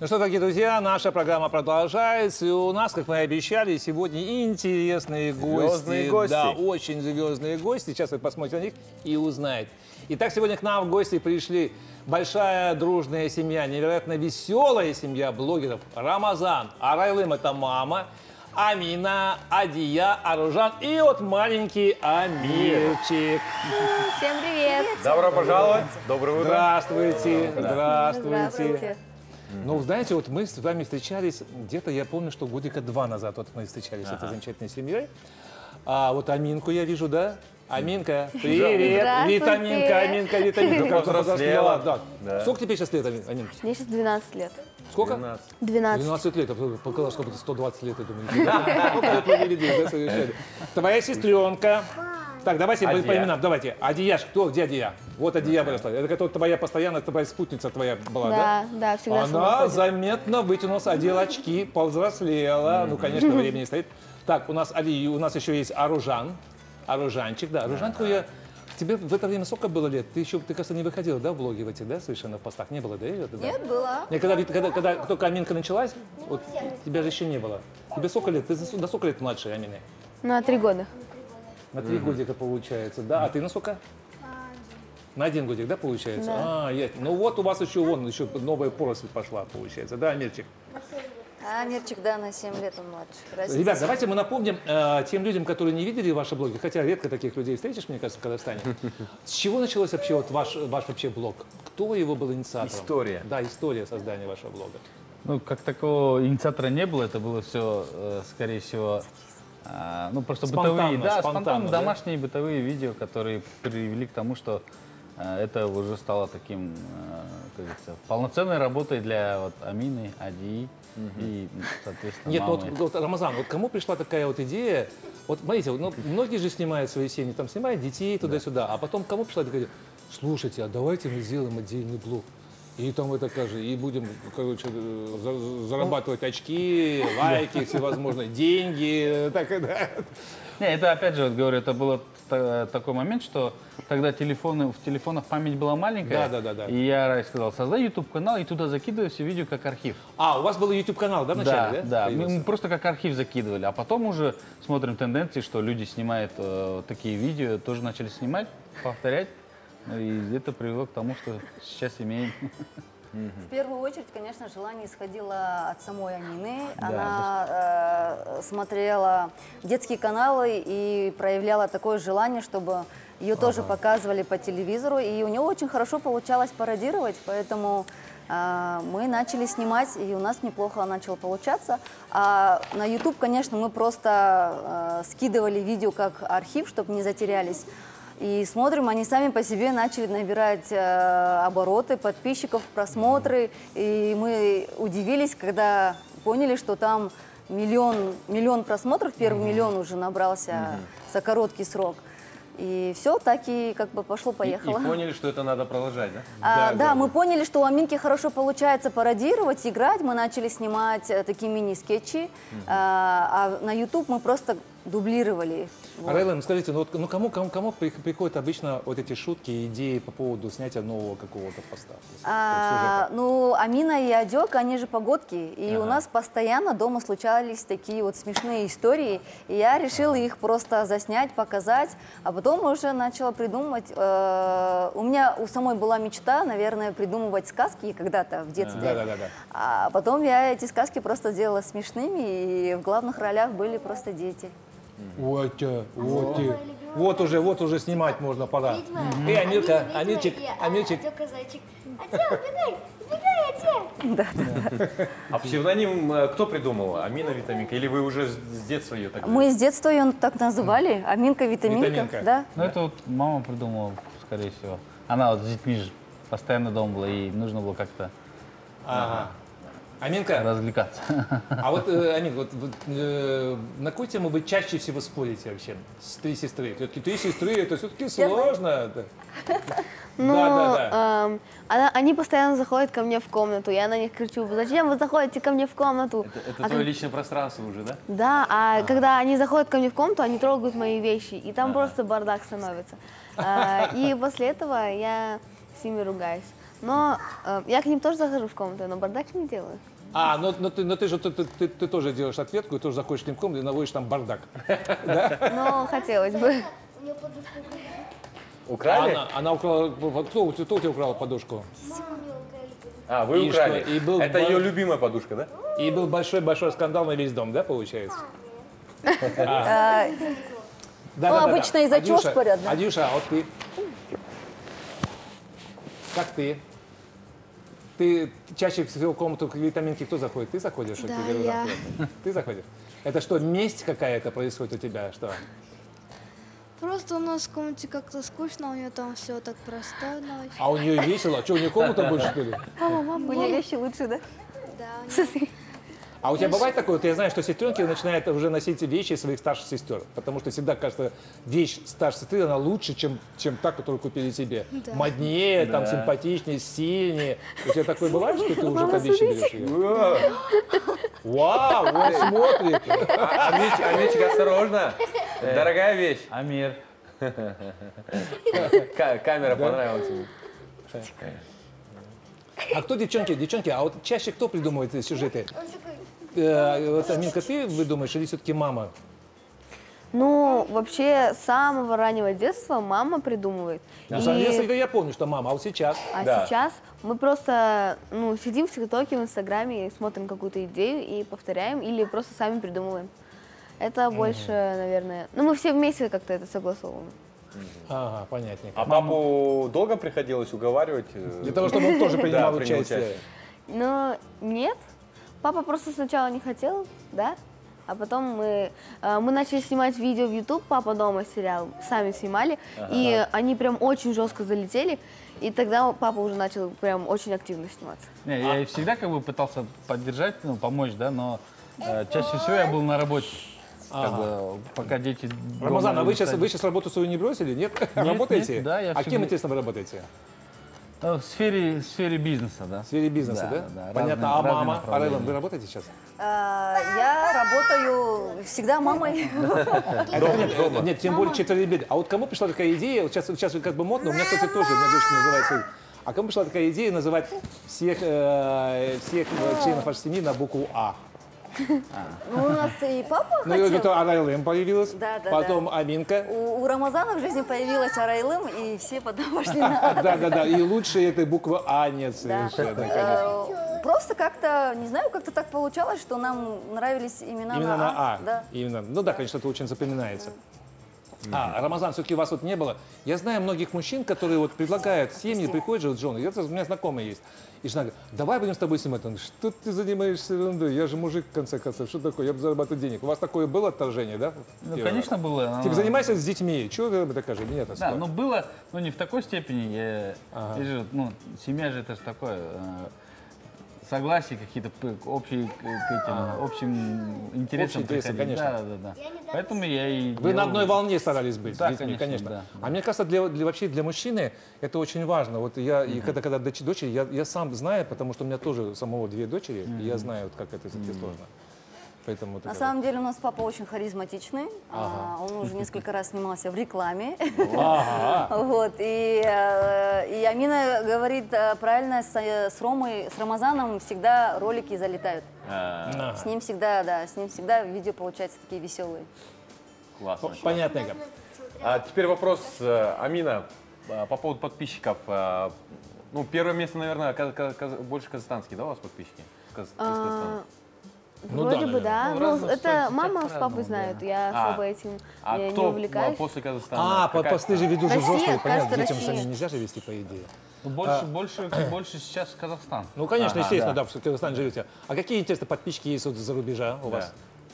Ну что, дорогие друзья, наша программа продолжается. И у нас, как мы и обещали, сегодня интересные гости. Звездные гости. Да, очень звездные гости. Сейчас вы посмотрите на них и узнаете. Итак, сегодня к нам в гости пришли большая дружная семья, невероятно веселая семья блогеров. Рамазан, Арайлым – это мама, Амина, Адия, Аружан и вот маленький Амирчик. Всем привет! Добро пожаловать. Доброе утро. Здравствуйте, здравствуйте. Здравствуйте. Ну, знаете, вот мы с вами встречались где-то, я помню, что годика два назад вот мы встречались с этой замечательной семьей. А вот Аминку я вижу, да? Аминка, привет! Витаминка, Аминка, витаминка. Как Повзрослела. Да. Да. Сколько тебе сейчас лет, Амин- Аминка? Мне сейчас 12 лет. Сколько? 12. 12 лет, я показалось, что будет 120 лет, я думаю. Лет да, совершенно. Твоя сестренка. Так, давайте Адия. по именам, давайте. Адияш, кто, где Адия? Вот Адия выросла. Это которая твоя постоянная, твоя спутница твоя была, да? Да, да, всегда Она заметно вытянулась, одела очки, повзрослела. Ну, конечно, время не стоит. Так, у нас Али, у нас еще есть Аружан. Аружанчик, да. Аружанку я... Тебе в это время сколько было лет? Ты еще, ты, кажется, не выходила, да, в блоге в этих, да, совершенно в постах? Не было, да? её, да? Нет, была. Не, когда, когда, когда только Аминка началась, вот тебя же еще не было. Тебе сколько лет? Ты до сколько лет младше Амины? На три года. На три годика получается, да? А ты на сколько? На один годик, да, получается? Да. А, ясно. Ну вот у вас еще вон, еще новая поросль пошла, получается, да, Амирчик? А Мирчик, да, на 7 лет он младше. Разница. Ребят, давайте мы напомним э, тем людям, которые не видели ваши блоги, хотя редко таких людей встретишь, мне кажется, в Казахстане. С чего началось вообще вот ваш, ваш вообще блог? Кто его был инициатором? История. Да, история создания вашего блога. Ну, как такого инициатора не было, это было все, скорее всего, а, ну, просто Спонтанно, бытовые, да, спонтанно, спонтанно, да? домашние бытовые видео, которые привели к тому, что а, это уже стало таким, а, как говорится, полноценной работой для вот, Амины, Адии и, соответственно, Нет, ну мамы. вот, вот, Рамазан, вот кому пришла такая вот идея? Вот смотрите, вот, ну, многие же снимают свои семьи, там снимают детей туда-сюда, а потом кому пришла такая идея? Слушайте, а давайте мы сделаем отдельный блог. И там это кажется, и будем, короче, э, за- зарабатывать очки, лайки всевозможные, деньги, так и да. Не, это опять же, вот говорю, это был такой момент, что тогда телефоны, в телефонах память была маленькая. Да, да, да, да. И я сказал, создай YouTube канал и туда закидывай все видео как архив. А, у вас был YouTube канал, да, вначале, да? да, мы, появился? мы просто как архив закидывали, а потом уже смотрим тенденции, что люди снимают э, такие видео, тоже начали снимать, повторять, и это привело к тому, что сейчас имеем. В первую очередь, конечно, желание исходило от самой Амины. Да, Она э, смотрела детские каналы и проявляла такое желание, чтобы ее тоже показывали по телевизору. И у нее очень хорошо получалось пародировать, поэтому э, мы начали снимать, и у нас неплохо начало получаться. А на YouTube, конечно, мы просто э, скидывали видео как архив, чтобы не затерялись. И смотрим, они сами по себе начали набирать э, обороты подписчиков, просмотры. И мы удивились, когда поняли, что там миллион, миллион просмотров, первый миллион уже набрался за короткий срок. И все, так и как бы И, пошло-поехало. и поняли, что это надо продолжать, да? А, да, мы поняли, что у Аминки хорошо получается пародировать, играть. Мы начали снимать э, такие мини-скетчи. А, а на YouTube мы просто дублировали. Вот. Райлен, скажите, ну, вот, ну кому, кому, кому при- приходят обычно вот эти шутки и идеи по поводу снятия нового какого-то поста? А, ну, Амина и Адек, они же погодки. И у Ага. нас постоянно дома случались такие вот смешные истории. И я решила их просто заснять, показать. А потом уже начала придумывать. Э, у меня у самой была мечта, наверное, придумывать сказки когда-то в детстве. Да, да, да, да. А потом я эти сказки просто сделала смешными, и в главных ролях были просто дети. Вот, вот, вот уже, вот уже снимать можно пора. Эй, Амирка, Амирчик, Амирчик. убегай, убегай, Адел. А псевдоним э, кто придумал? Амина Витаминка? Или вы уже с с детства ее так Мы с детства ее так называли. Аминка, витаминка. Витаминка. Да. Ну, это вот мама придумала, скорее всего. Она вот с детьми же постоянно дома была, и нужно было как-то Ага. Аминка, развлекаться. а вот, э, Амин, вот, вот, э, на какую тему вы чаще всего спорите вообще с три сестры? Все-таки три сестры, это все-таки сложно. Да. Ну, Да, да, да. эм, она- они постоянно заходят ко мне в комнату. Я на них кричу, зачем вы заходите ко мне в комнату? Это А твое как- личное пространство уже, да? Да, а когда они заходят ко мне в комнату, они трогают мои вещи, и там просто бардак становится. А, И после этого я с ними ругаюсь. Но э, я к ним тоже захожу в комнату, но бардак не делаю. А, но, но ты, но ты же ты, ты- ты- ты тоже делаешь ответку, и тоже заходишь к ним в комнату и наводишь там бардак. Но хотелось бы. Украли? Она, она украла, кто, кто у тебя украл подушку? А, вы И украли. что, и был Это бар- ее любимая подушка, да? И был большой-большой скандал на весь дом, да, получается? А, Да, Ну, обычно из-за чего Адюша, спорят, да? Адюша, а вот ты? Как ты? Ты чаще всего в комнату к витаминке кто заходит? Ты заходишь? Да, ты я. Ты заходишь? Это что, месть какая-то происходит у тебя? Что? Просто у нас в комнате как-то скучно, у нее там все так простойно. очень. А у нее весело? Что, у нее комната больше, что ли? Мама, мама, у нее вещи лучше, да? Да, у неё- А у тебя бывает такое, вот я знаю, что сестренки начинают уже носить вещи своих старших сестер, потому что всегда кажется, вещь старшей сестры, она лучше, чем, чем та, которую купили тебе. Да. Моднее, там, Да. симпатичнее, сильнее. У тебя такое бывает, что ты уже по вещи берешь ее? Вау, он смотрит. А, Амирчик, Амирчик, осторожно. Дорогая вещь. Амир. Ка- Камера понравилась тебе. А кто девчонки? Девчонки, а вот чаще кто придумывает эти сюжеты? Э, вот, Аминка, ты выдумаешь или все-таки мама? Ну, вообще, с самого раннего детства мама придумывает. На самом И- деле, всегда я помню, что мама, а вот сейчас? А Да. сейчас мы просто ну, сидим в ТикТоке, в Инстаграме, и смотрим какую-то идею и повторяем, или просто сами придумываем. Это больше, наверное... Ну, мы все вместе как-то это согласовываем. Ага, понятненько. А папу долго приходилось уговаривать? э, Для того, чтобы он тоже Да, принимал участие. Но нет. Папа просто сначала не хотел, да? А потом мы, э, мы начали снимать видео в YouTube, папа дома сериал, сами снимали, и они прям очень жестко залетели, и тогда папа уже начал прям очень активно сниматься. Не, я и всегда как бы пытался поддержать, ну, помочь, да, но э, чаще всего я был на работе. Как бы, пока дети... Рамазан, а вы сейчас, вы сейчас работу свою не бросили, нет? Нет, Работаете? нет, да, я а всегда- кем, интересно, вы работаете? Э, В сфере, в сфере бизнеса, да. В сфере бизнеса, да? Да, да, Понятно. разные- а мама? А. Рейлан, вы работаете сейчас? А, я работаю всегда мамой. Нет, нет, тем более четыре ребят. А вот кому пришла такая идея, вот сейчас, сейчас как бы модно, у меня, кстати, тоже, у меня дочка называется, а кому пришла такая идея называть всех, э, всех э, членов вашей семьи на букву А? Ну, у нас и папа Ну, хотел. это Арайлем появилась, Да, да, потом Аминка. У, у Рамазана в жизни появилась Арайлым, и все потом пошли на Да, да, да. И лучше этой буквы А нет Да. совершенно, Просто как-то, не знаю, как-то так получалось, что нам нравились имена Именно на А. Да. Именно. Ну да, конечно, это очень запоминается. А, Рамазан, все-таки вас вот не было. Я знаю многих мужчин, которые вот предлагают семьи, приходят же вот жены, это у меня знакомые есть. И жена говорит, давай будем с тобой снимать. Он говорит, что ты занимаешься ерундой? Я же мужик, в конце концов, что такое? Я бы зарабатывать денег. У вас такое было отторжение, да? Ну, Первый конечно, раз? было. но- Типа занимайся с детьми. Чего ты докажи? Нет, Да, ну было, но не в такой степени. Я, Ага. я же, ну, семья же это же такое. Согласие какие-то общие к, к этим общим интересам интересы, конечно. Да, да, да. Поэтому я и Вы на делал- одной волне старались быть Да, с детьми, конечно, конечно. да, А мне кажется, для, для- вообще для мужчины это очень важно. Вот я, и когда, когда доч- дочери, я, я сам знаю, потому что у меня тоже самого две дочери, и я знаю, вот как это все-таки сложно. Поэтому На самом деле у нас папа очень харизматичный. А, Он уже несколько раз снимался в рекламе. Ага. Вот, и, э, и Амина говорит э, правильно, с, э, с Ромой, с Рамазаном всегда ролики залетают. А, С ним всегда, да, с ним всегда видео получаются такие веселые. Классно. вот. Понятненько. А теперь вопрос, Амина, а, по поводу подписчиков. А, Ну, первое место, наверное, больше казахстанские, да, у вас подписчики? Каз- из Казахстана. Ну Вроде да, бы да. Ну, Ну, это мама с папой знают. да. Я А, особо этим А не, не кто увлекаюсь. а, после Казахстана? А, по- Какая- посты же ведут же Россия, взрослые, понятно, детям Россия. сами нельзя же вести, по идее. Ну, Больше, больше, больше сейчас Казахстан. Ну, конечно, Ага, естественно, да. да, в Казахстане живете. А какие, интересно, подписчики есть вот за рубежа у вас?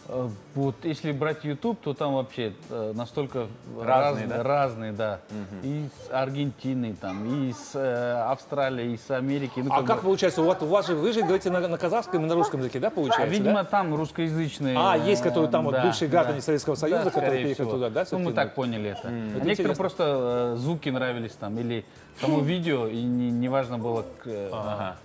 Э, Вот если брать YouTube, то там вообще э, настолько Разные, разные, да? разные, да. И с Аргентины, там, и с э, Австралии, и с Америки. Ну, А бы- как получается, у вас, у вас же, вы же говорите на, на казахском и на русском языке, да, получается? А, видимо, да? там русскоязычные. А, есть, которые там вот да, бывшие граждане да. Советского Союза, Да, которые переехали туда, да, Ну, мы так поняли это. А Это некоторым интересно. просто э, звуки нравились там, или само видео, и не, не важно было, к- э, Ага.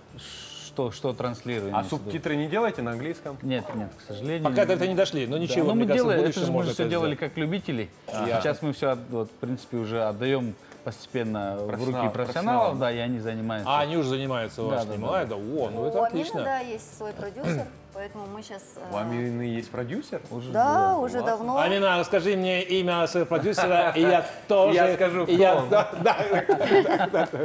Что, что транслируем. А субтитры не делаете на английском? Нет, нет, к сожалению. Пока до этого не дошли, но Да, ничего, но мы кажется, это же мы все это делали сделать. как любители. Ага. Сейчас мы все, вот, в принципе, уже отдаем постепенно в руки Профессионал- профессионалов, да, и они занимаются. А, они уже занимаются Да, вашими. да, да. Да, о, ну это У отлично. да, есть свой продюсер, поэтому мы сейчас... У Амины есть продюсер? Да, уже давно. Амина, расскажи мне имя своего продюсера, и я тоже... Я скажу, кто я- да, да, да, да, да.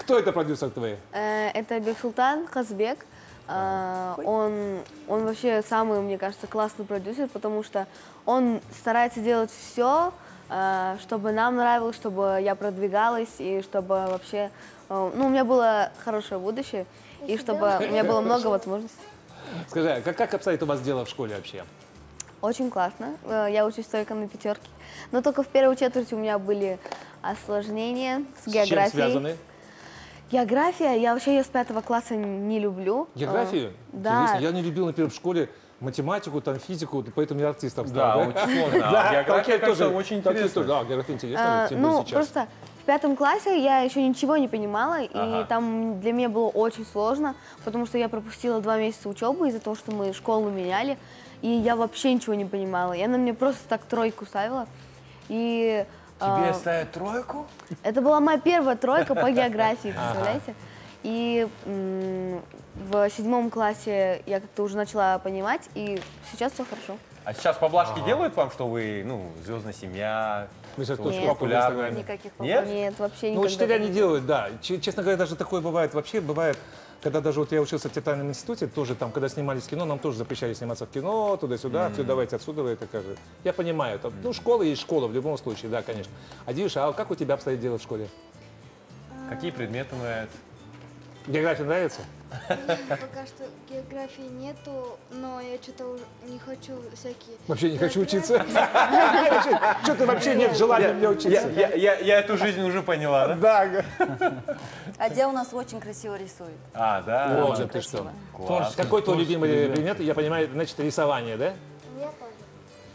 Кто это продюсер твой? Э, Это Бексултан Казбек. Э, Он, он вообще самый, мне кажется, классный продюсер, потому что он старается делать все, чтобы нам нравилось, чтобы я продвигалась и чтобы вообще, э, ну, у меня было хорошее будущее и чтобы у меня было много возможностей. Скажи, а как, как обстоит у вас дело в школе вообще? Очень классно. Э, Я учусь только на пятерке. Но только в первой четверти у меня были осложнения с С чем географией. связаны? География, я вообще ее с пятого класса не люблю. Географию? Э, Да. Интересно, Я не любил, например, в школе математику, там физику, поэтому я артистом Да, стал. очень сложно. А Да, география, тоже- очень интересно. Да, география интересно, Э, тем более ну, сейчас. просто в пятом классе я еще ничего не понимала, Ага. и там для меня было очень сложно, потому что я пропустила два месяца учебы из-за того, что мы школу меняли, и я вообще ничего не понимала. И она мне просто так тройку ставила. И Тебе э, ставят тройку? это была моя первая тройка по географии, представляете? И в седьмом классе я как-то уже начала понимать, и сейчас все хорошо. А сейчас поблажки делают вам, что вы, ну, звездная семья? Вы сейчас тоже популярны? Никаких Нет? Нет, вообще Ну, никогда. учителя не делают, да. Честно говоря, даже такое бывает. Вообще бывает, когда даже вот я учился в театральном институте, тоже там, когда снимались кино, нам тоже запрещали сниматься в кино, туда-сюда, все, давайте отсюда, это кажется. Я понимаю, там, ну, школа есть школа в любом случае, да, конечно. А Дивиша, а как у тебя обстоит дело в школе? Какие предметы нравятся? География нравится? Пока что географии нету, но я что-то не хочу всякие... Вообще не хочу учиться. Что-то вообще нет желания мне учиться. я, эту жизнь уже поняла, да? Да. А Дя у нас очень красиво рисует. А, да? Вот же ты что. Какой твой любимый предмет? Я понимаю, значит, рисование, да?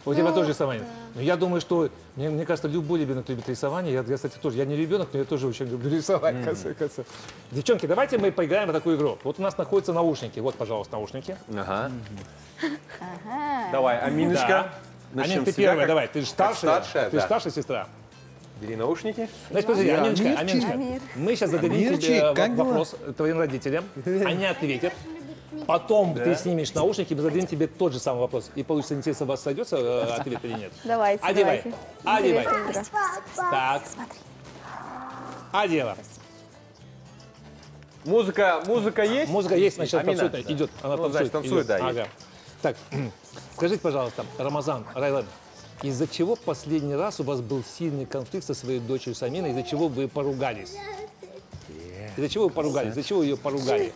У тебя Ну, тоже рисование? Ну, я думаю, что, мне, мне кажется, любой ребенок любит рисование. Я, я, кстати, тоже. Я не ребенок, но я тоже очень люблю рисовать, конце концов. Девчонки, давайте мы поиграем в такую игру. Вот у нас находятся наушники. Вот, пожалуйста, наушники. Ага. Ага. Давай, Аминочка. Да. Анин, ты первая, как- давай. Ты же старшая. старшая, ты да. старшая сестра. Бери наушники. Значит, подожди. Аниночка, Амир. мы сейчас зададим тебе вопрос твоим родителям. Они ответят. Потом ты снимешь наушники, мы зададим тебе тот же самый вопрос. И получится, интересно, у вас сойдется э, ответ или нет. Давайте, Одевай. давайте. Одевай. Игра. Так. Одела. Музыка, музыка есть? Музыка есть, значит, Амина. танцует, идет. Она Ну, танцует. значит, танцует, идет. да, Ага. есть. Так, скажите, пожалуйста, Рамазан, Райлан, из-за чего последний раз у вас был сильный конфликт со своей дочерью Саминой, из-за чего вы поругались? Из-за чего вы поругались? Из-за чего ее поругали?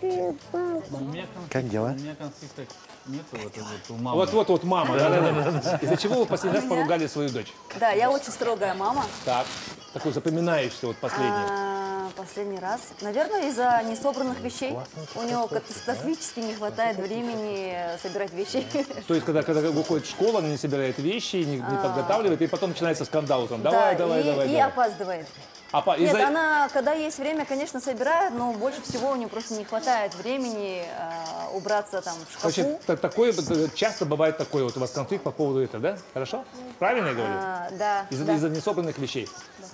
Как дела? У меня конфликта нету, вот, вот у мамы. Вот, вот, вот, мама. да, да, да. Из-за чего вы последний раз поругали свою дочь? Да, я очень строгая мама. Так, такой запоминающийся вот последний. А, последний раз. Наверное, из-за несобранных вещей. У него катастрофически не хватает времени собирать вещи. То есть, когда, когда выходит в школу, она не собирает вещи, не, не подготавливает, и потом начинается скандал. Там, давай, да, давай, и, давай, и давай. опаздывает. А по- Нет, она, когда есть время, конечно, собирает, но больше всего у нее просто не хватает времени э, убраться там в шкафу. Значит, та- такое, э, часто бывает такой вот у вас конфликт по поводу этого, да? Хорошо? Правильно я говорю? А, да, Из-за да. из-за несобранных вещей.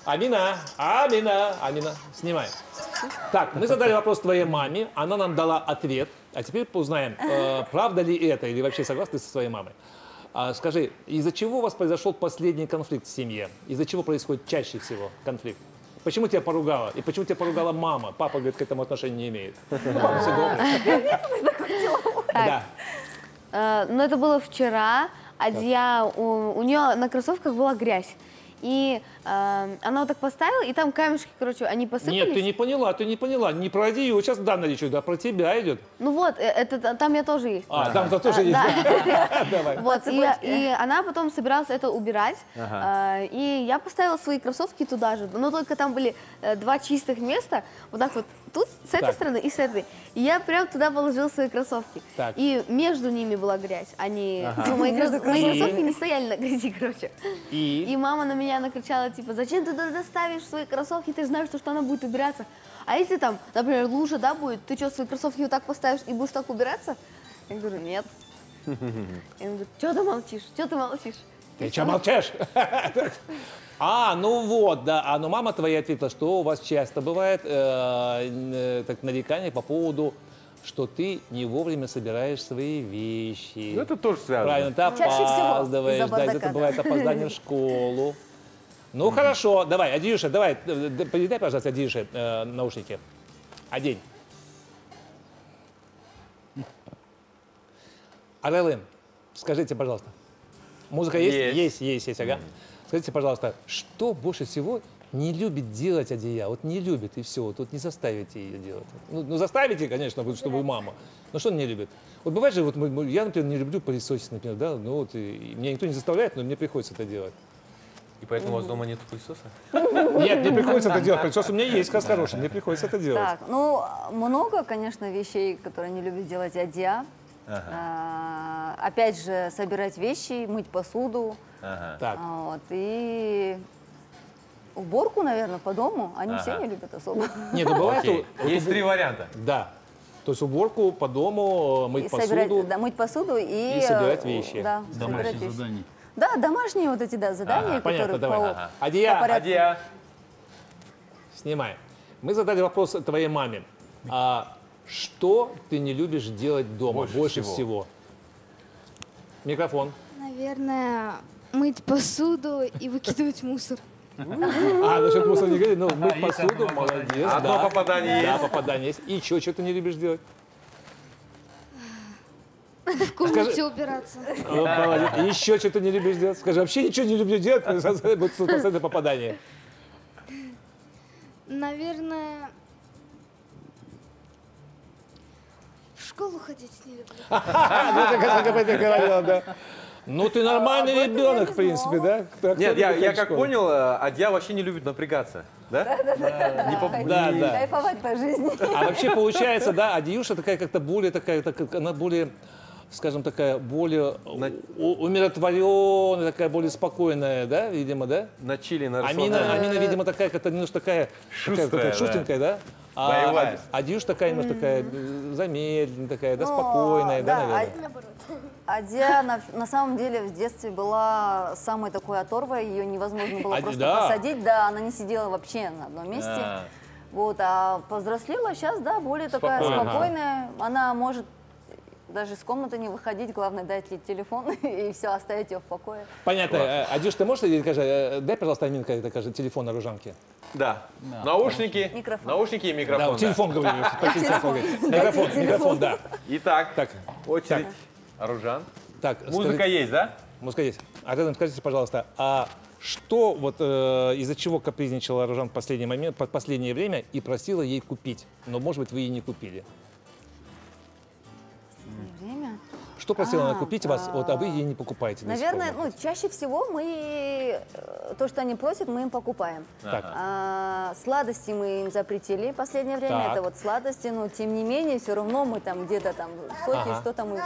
Амина, Амина, Амина, снимай. Так, мы задали вопрос твоей маме, она нам дала ответ. А теперь узнаем, э, правда ли это, или вообще согласна ты со своей мамой. А, скажи, из-за чего у вас произошел последний конфликт в семье? Из-за чего происходит чаще всего конфликт? Почему тебя поругала? И почему тебя поругала мама? Папа, говорит, к этому отношения не имеет. Папа все добрый. Да. Э, Но это было вчера. Адья, у, у нее на кроссовках была грязь. И она вот так поставила, и там камешки, короче, они посыпались. Нет, ты не поняла, ты не поняла. Не про Адию, сейчас данная речь идет, а про тебя идет. Ну вот, э, это, та- там я тоже есть. А, там-то тоже А, есть. да. Давай. Вот, и, и она потом собиралась это убирать, Ага. э, и я поставила свои кроссовки туда же, но только там были э, два чистых места, вот так вот, тут с этой Так. стороны и с этой. И я прям туда положила свои кроссовки. Так. И между ними была грязь, они, Ага. ну, мои, мои кроссовки не стояли на грязи, короче. И? И мама на меня накричала, типа, зачем ты туда ставишь свои кроссовки, ты знаешь, что, что она будет убираться. А если там, например, лужа, да, будет, ты что, свои кроссовки вот так поставишь и будешь так убираться? Я говорю, нет. И он говорит, что ты молчишь, что ты молчишь? Ты что молчишь? А, ну вот, да. А ну мама твоя ответила, что у вас часто бывает э, э, так, нарекания по поводу, что ты не вовремя собираешь свои вещи. Ну, это тоже связано. Правильно, ты Чаще всего опаздываешь, да, где-то да. бывает опоздание в школу. Ну хорошо, давай, Адиюша, давай, э, передай, пожалуйста, Адиюше э, наушники. Одень. Арелы, скажите, пожалуйста, музыка есть? Есть. Есть, есть, есть, ага. Скажите, пожалуйста, что больше всего не любит делать Адия? Вот не любит, и все, вот, вот не заставите ее делать. Ну, ну, заставите, конечно, вот, чтобы мама. Но что она не любит? Вот бывает же, вот мы- я, например, не люблю пылесосить, например, да, ну вот, и, и меня никто не заставляет, но мне приходится это делать. И поэтому у вас дома нет пылесоса? Нет, мне приходится это делать, пылесос у меня есть, как хороший, мне приходится это делать. Так, ну, много, конечно, вещей, которые не любит делать Адья. Ага. А, опять же, собирать вещи, мыть посуду. Так. А, Вот, и уборку, наверное, по дому. Они Ага. все не любят особо. Нет, ну бывает... Окей. Есть три варианта. Да. То есть уборку по дому, мыть И посуду. собирать, да, мыть посуду и... и собирать вещи. Да, Домашние собирать вещи. задания. Да, домашние вот эти, да, задания, Ага, понятно, которые давай. по, Ага. Адия, по порядку. Адия. Снимай. Мы задали вопрос твоей маме. А что ты не любишь делать дома больше, Больше всего? всего. Микрофон. Наверное, мыть посуду и выкидывать мусор. А, насчет мусора не говори, ну, мыть посуду, одно молодец. Одно да. попадание Да, есть. попадание есть. И что, что ты не любишь делать? В комнате убираться. И еще что ты не любишь делать? Скажи, вообще ничего не люблю делать, будет стопроцентное попадание. Наверное, в школу ходить не люблю. Ну, ты как как ты говорила, да. Ну, ты нормальный ребенок, в принципе, да? Кто- кто Нет, я, как понял, э, Адья вообще не любит напрягаться. Да? Не по- Да, не- да. Кайфовать по жизни. А вообще получается, да, Адиюша такая как-то более такая, так, она более, скажем, такая более у- умиротворенная, такая более спокойная, да, видимо, да? На чили, на Амина. Амина, видимо, такая как-то немножко такая, Шустрая, такая, такая да. шустренькая, да? А Боевая. Ади- Адиюш такая немножко такая э, замедленная, такая, да, Ну, спокойная, да, да, наверное? Адья на, на самом деле в детстве была самой такой оторвой, ее невозможно было Ади- просто да. посадить, да, она не сидела вообще на одном месте. А. Вот, а повзрослела сейчас, да, более такая Спокойно. спокойная, она может даже из комнаты не выходить, главное дать ей телефон и все, оставить ее в покое. Понятно. Э, Адюш, ты можешь, скажи, э, дай, пожалуйста, Аминка, это, скажи, телефон на ружанке. Да. Наушники, Микрофон. наушники и Да, микрофон. вот телефон говорю. Микрофон, микрофон, да. Итак, Так, очередь. Аружан. так. Музыка есть, да? Музыка есть. А рядом скажите, пожалуйста, а что вот э, из-за чего капризничала Ружан в последний момент, под последнее время и просила ей купить, но может быть вы ей не купили? Что просила она А, купить вас, вот, а вы ей не покупаете? Наверное, ну, чаще всего мы э, то, что они просят, мы им покупаем. Так. А, сладости мы им запретили в последнее время. Так. Это вот сладости, но тем не менее, все равно мы там где-то там соки, Ага. что-то мы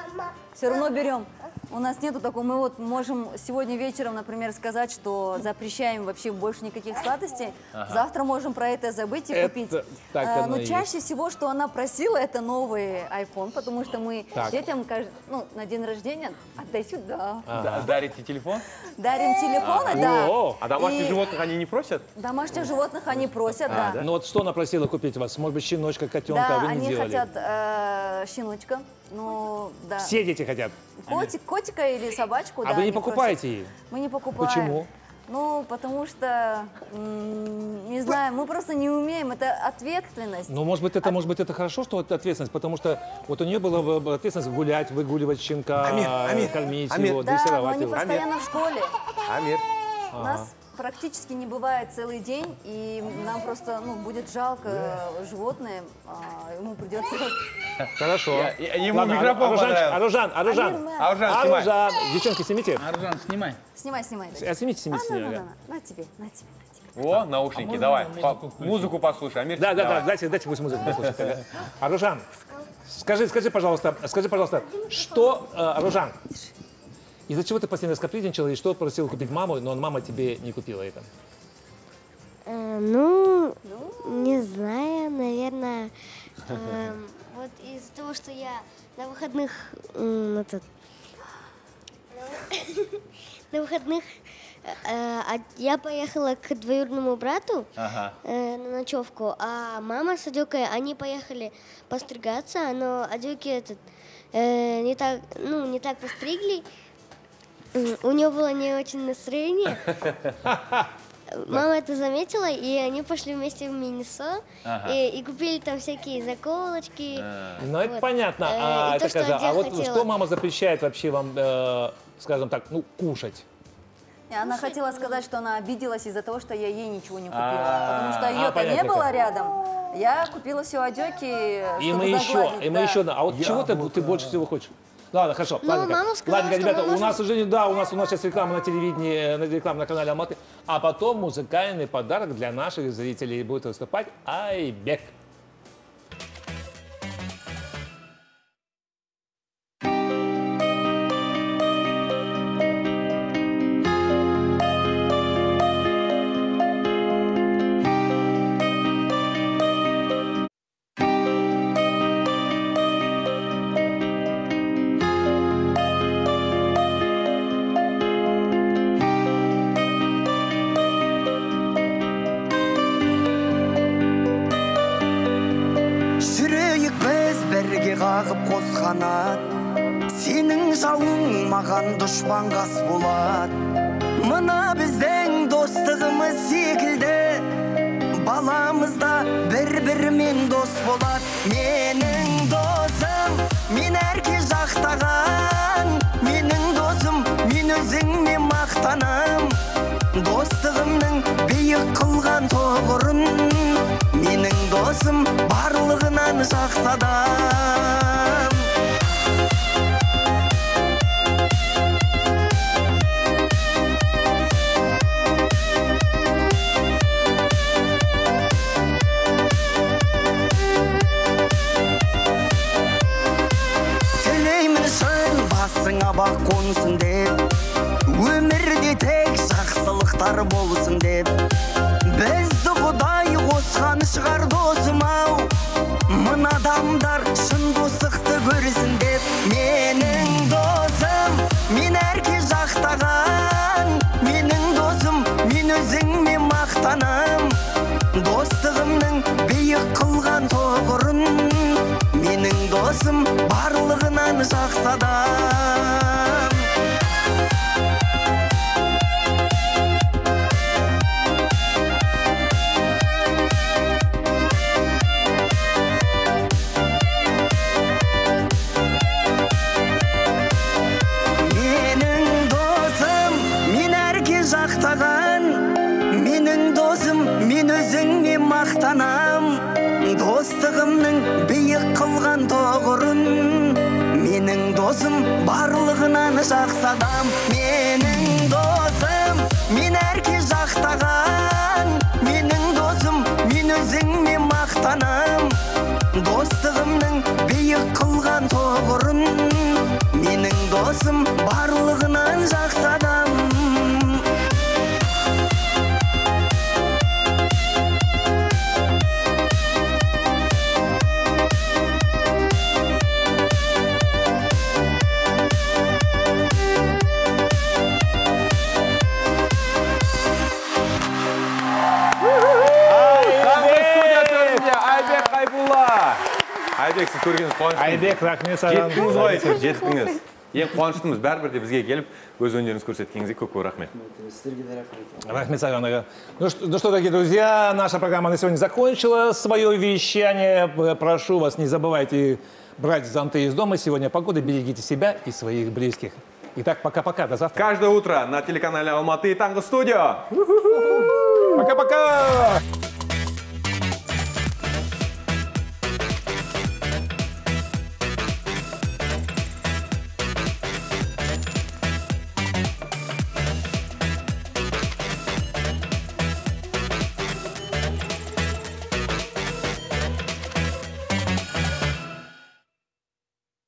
все равно берем. У нас нету такого. Мы вот можем сегодня вечером, например, сказать, что запрещаем вообще больше никаких сладостей. Ага. Завтра можем про это забыть и Это купить. так оно Но и чаще всего, что она просила, это новый iPhone, потому что мы Так. детям кажд- ну, на день рождения отдай сюда. Да- Дарите телефон? Дарим телефоны, да. А домашних И животных они не просят? Домашних животных они просят, да. Ну вот что она просила купить вас? Может быть, щеночка, котенка, Да, а вы не они делали? хотят э, щеночка. Ну, да. Все дети хотят. Котик, котика или собачку, А да. вы не они покупаете просят. ей? Мы не покупаем. Почему? Ну, потому что, м, не знаю, мы просто не умеем, это ответственность. Ну, может быть, это, может быть, это хорошо, что это ответственность, потому что вот у нее была бы- бы ответственность гулять, выгуливать щенка, Амир, Амир, кормить Амир. его, да, но дрессировать они его. постоянно в школе. Амир. У нас практически не бывает целый день, и нам просто ну, будет жалко животное, а, ему придется... Хорошо. Я- я- ему Ладно, микрофон Аружан. Аружан, Аружан. Аружан, снимай. Аружан. Девчонки, снимите. Аржан, снимай. Снимай, снимай. А, снимите, снимите. А, на, на, на, на, на тебе, на тебе. О, наушники, можно давай. музыку По-? Музыку послушай, Амир. Да, да, давай. да, дайте, дайте пусть музыку послушает. тогда. Аружан, скажи, скажи, пожалуйста, скажи, пожалуйста, что, э, Аружан, из-за чего ты постоянно скопридничала и что просил купить маму, но мама тебе не купила это? Э, ну, не знаю, наверное, эм, вот из-за того, что я на выходных, м, этот, на выходных э, а я поехала к двоюродному брату Ага. э, на ночевку, а мама с Адюкой, они поехали постригаться, но Адюки этот э, не так, ну, не так постригли. У нее было не очень настроение. Мама это заметила, и они пошли вместе в Минисо Ага. и, и купили там всякие заколочки. Ну, это Вот. понятно. Э, А, и это то, что а вот хотела. что мама запрещает вообще вам, э, скажем так, ну, кушать? И Она хотела сказать, что она обиделась из-за того, что я ей ничего не купила. А, Потому что а, ее-то не было рядом. Я купила все одеки, И чтобы мы еще, и мы да. еще, а вот чего ты, ты больше всего хочешь? Ладно, хорошо. Ну, ладненько. мама сказала, Ладненько, что ребята, у нас уже не, да, у нас у нас сейчас реклама на телевидении, э, на реклама на канале Алматы, а потом музыкальный подарок для наших зрителей будет выступать Айбек. Мына біздің достығымыз секілді баламызда бір бірімен дос болады менің досым мен әрке жақтаған менің досым мен өзіңе мақтанам достығымның биік қылған тұғырын менің досым барлығынан жақсы адам бақ қонсын деп. Өмірде тек жақсылықтар болсын деп. Бізді құдай қосқан шығар досым барлығынан жақсы адам менің. айбек сіз көргеніңіз қуаныштымыз айбек рахмет саған жеттіңіз ғой сіз жеттіңіз ең қуаныштымыз бәрібір де бізге келіп өз өнеріңізді көрсеткеніңізге көп көп рахмет Рахмет Сагаnovна. Ну что, ну что, дорогие друзья, наша программа на сегодня закончила свое вещание. П- Прошу вас, не забывайте брать зонты из дома. Сегодня погода, берегите себя и своих близких. Итак, пока-пока, до завтра. каждое утро на телеканале алматы и танго студио Пока-пока!